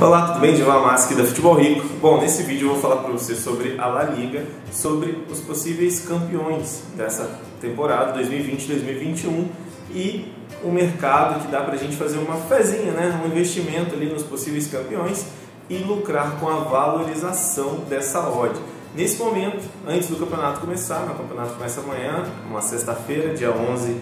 Olá, tudo bem? Divan Masque da Futebol Rico. Bom, nesse vídeo eu vou falar para você sobre a La Liga, sobre os possíveis campeões dessa temporada 2020-2021 e o mercado que dá para a gente fazer uma fezinha, né? um investimento ali nos possíveis campeões e lucrar com a valorização dessa odd. Nesse momento, antes do campeonato começar, o campeonato começa amanhã, uma sexta-feira, dia 11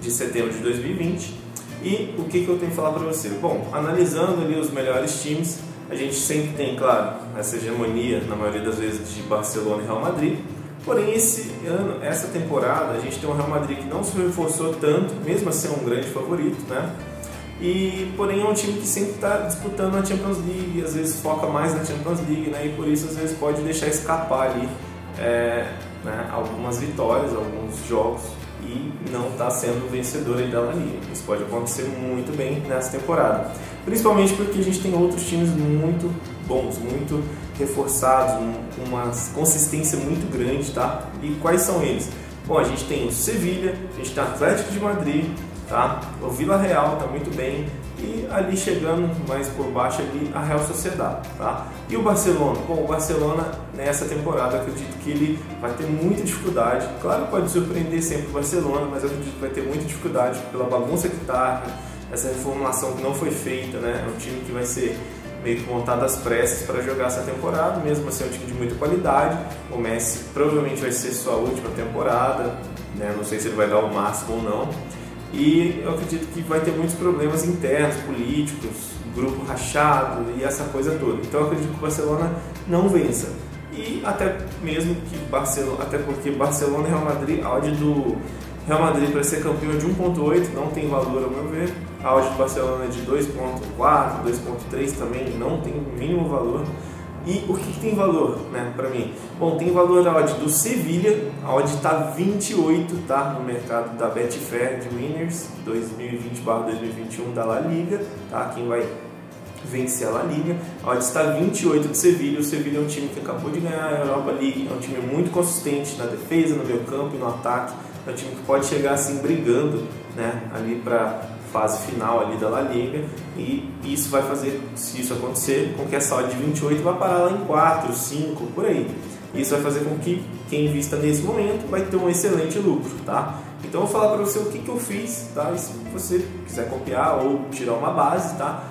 de setembro de 2020, e o que, que eu tenho que falar para você? Bom, analisando ali os melhores times, a gente sempre tem, claro, essa hegemonia, na maioria das vezes, de Barcelona e Real Madrid. Porém, esse ano, essa temporada, a gente tem um Real Madrid que não se reforçou tanto, mesmo assim é um grande favorito, né? E, porém, é um time que sempre está disputando a Champions League, às vezes foca mais na Champions League, né? E por isso, às vezes, pode deixar escapar ali é, né, algumas vitórias, alguns jogos e não está sendo vencedor da La Liga. Isso pode acontecer muito bem nessa temporada. Principalmente porque a gente tem outros times muito bons, muito reforçados, com uma consistência muito grande, tá? E quais são eles? Bom, a gente tem o Sevilha, a gente tem o Atlético de Madrid, tá? O Vila Real está muito bem, e ali chegando mais por baixo ali a Real Sociedade, tá? E o Barcelona? Bom, o Barcelona nessa temporada acredito que ele vai ter muita dificuldade. Claro, pode surpreender sempre o Barcelona, mas eu acredito que vai ter muita dificuldade pela bagunça que tá, essa reformulação que não foi feita, né? É um time que vai ser meio que montado às pressas para jogar essa temporada, mesmo assim é um time de muita qualidade. O Messi provavelmente vai ser sua última temporada, né? Não sei se ele vai dar o máximo ou não e eu acredito que vai ter muitos problemas internos, políticos, grupo rachado e essa coisa toda. Então eu acredito que o Barcelona não vença. E até mesmo que Barcelona, até porque Barcelona e Real Madrid, a odd do Real Madrid para ser campeão é de 1.8 não tem valor ao meu ver. A odd do Barcelona é de 2.4, 2.3 também não tem mínimo valor. E o que, que tem valor, né, para mim? Bom, tem valor a odd do Sevilha, a odd está 28, tá, no mercado da Betfair de Winners 2020/2021 da La Liga, tá? Quem vai vencer a La Liga. A odd está 28 do Sevilha. O Sevilha é um time que acabou de ganhar a Europa League, é um time muito consistente na defesa, no meio campo e no ataque. É um time que pode chegar assim brigando, né, ali para fase final ali da La Liga e isso vai fazer, se isso acontecer, com que essa odd de 28 vá parar lá em 4, 5, por aí. Isso vai fazer com que quem invista nesse momento vai ter um excelente lucro, tá? Então eu vou falar para você o que, que eu fiz, tá? E se você quiser copiar ou tirar uma base, tá?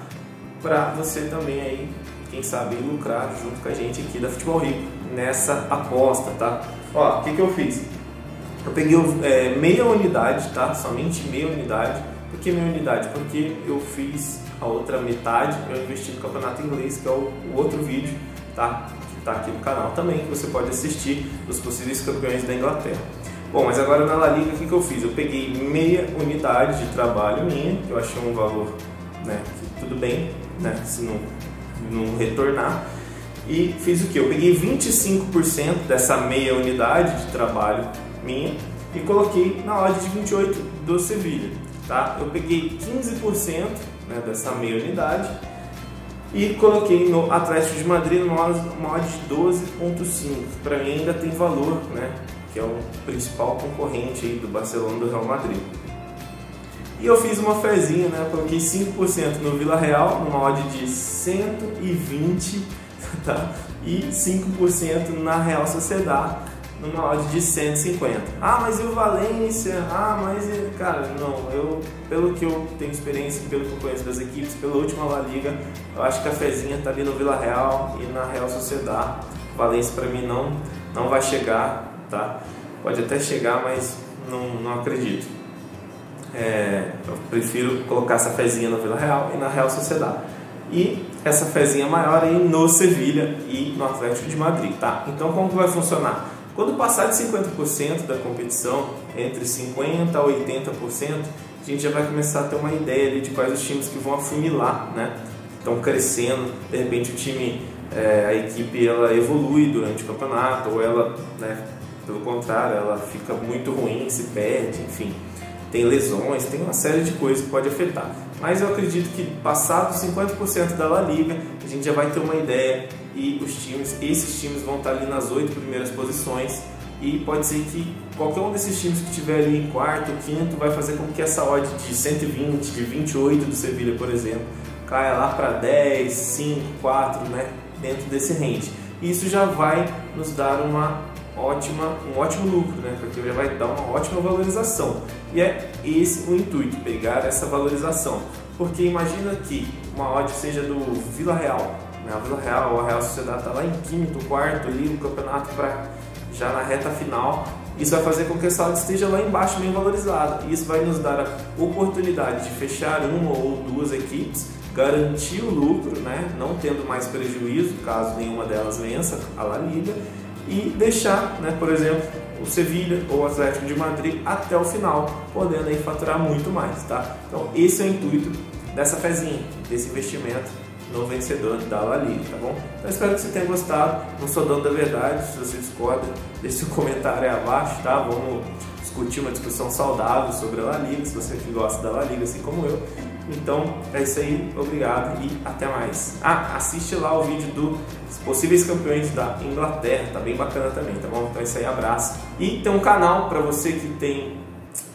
Para você também aí, quem sabe, lucrar junto com a gente aqui da Futebol Rico nessa aposta, tá? Ó, o que, que eu fiz? Eu peguei é, meia unidade, tá? Somente meia unidade que minha unidade? Porque eu fiz a outra metade, eu investi no campeonato inglês, que é o, o outro vídeo, tá? Que está aqui no canal também, que você pode assistir os possíveis campeões da Inglaterra. Bom, mas agora na La Liga, o que, que eu fiz? Eu peguei meia unidade de trabalho minha, que eu achei um valor, né, tudo bem, né, se não, não retornar. E fiz o que? Eu peguei 25% dessa meia unidade de trabalho minha e coloquei na odd de 28 do Sevilha tá? Eu peguei 15% né, dessa meia unidade e coloquei no Atlético de Madrid numa odd de 12.5. Para mim ainda tem valor, né? Que é o principal concorrente aí do Barcelona do Real Madrid. E eu fiz uma fezinha, né? Coloquei 5% no Vila Real, numa odd de 120, tá? E 5% na Real Sociedade numa odd de 150. Ah, mas e o Valência? Ah, mas cara, não, eu pelo que eu tenho experiência, pelo que eu conheço das equipes, pela última La Liga, eu acho que a Fezinha tá ali no Vila Real e na Real Sociedade. Valência para mim não não vai chegar, tá? Pode até chegar, mas não, não acredito. É, eu prefiro colocar essa fezinha no Vila Real e na Real Sociedade. E essa fezinha maior aí no Sevilha e no Atlético de Madrid, tá? Então como que vai funcionar? Quando passar de 50% da competição, entre 50% a 80%, a gente já vai começar a ter uma ideia de quais os times que vão afunilar, né? Estão crescendo, de repente o time, é, a equipe ela evolui durante o campeonato, ou ela, né, pelo contrário, ela fica muito ruim, se perde, enfim tem lesões, tem uma série de coisas que pode afetar. Mas eu acredito que passado 50% da La Liga, a gente já vai ter uma ideia e os times, esses times vão estar ali nas oito primeiras posições e pode ser que qualquer um desses times que estiver ali em quarto, quinto, vai fazer com que essa odd de 120, de 28 do Sevilha, por exemplo, caia lá para 10, 5, 4, né, dentro desse range. Isso já vai nos dar uma ótima, um ótimo lucro, né, porque já vai dar uma ótima valorização. E é esse o intuito, pegar essa valorização. Porque imagina que uma odd seja do Vila Real, né, a Real a Real Sociedade está lá em quinto, quarto ali no campeonato para já na reta final isso vai fazer com que a sala esteja lá embaixo bem valorizada. Isso vai nos dar a oportunidade de fechar uma ou duas equipes, garantir o lucro, né? não tendo mais prejuízo caso nenhuma delas vença a La Liga, e deixar, né, por exemplo, o Sevilha ou o Atlético de Madrid até o final, podendo aí faturar muito mais. Tá? Então esse é o intuito dessa fezinha, desse investimento no vencedor da La Liga, tá bom? Então espero que você tenha gostado. Não sou dono da verdade, se você discorda, deixe seu comentário aí abaixo, tá? Vamos discutir uma discussão saudável sobre a La Liga, se você gosta da La Liga, assim como eu. Então é isso aí, obrigado e até mais. Ah, assiste lá o vídeo dos possíveis campeões da Inglaterra, tá bem bacana também, tá bom? Então é isso aí, abraço. E tem um canal para você que tem,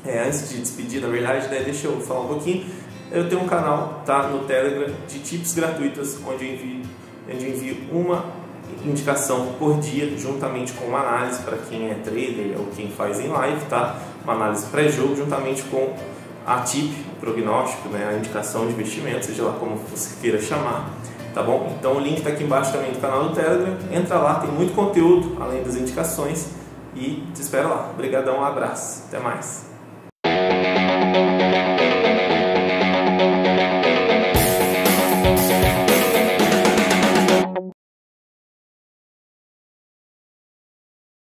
é, antes de despedir, na verdade, né, deixa eu falar um pouquinho eu tenho um canal tá, no Telegram de tips gratuitos, onde eu envio, onde eu envio uma indicação por dia, juntamente com uma análise para quem é trader ou quem faz em live, tá? Uma análise pré-jogo, juntamente com a tip, o prognóstico, né? a indicação de investimento, seja lá como você queira chamar, tá bom? Então o link está aqui embaixo também do canal do Telegram, entra lá, tem muito conteúdo além das indicações e te espero lá. Obrigadão, um abraço, até mais.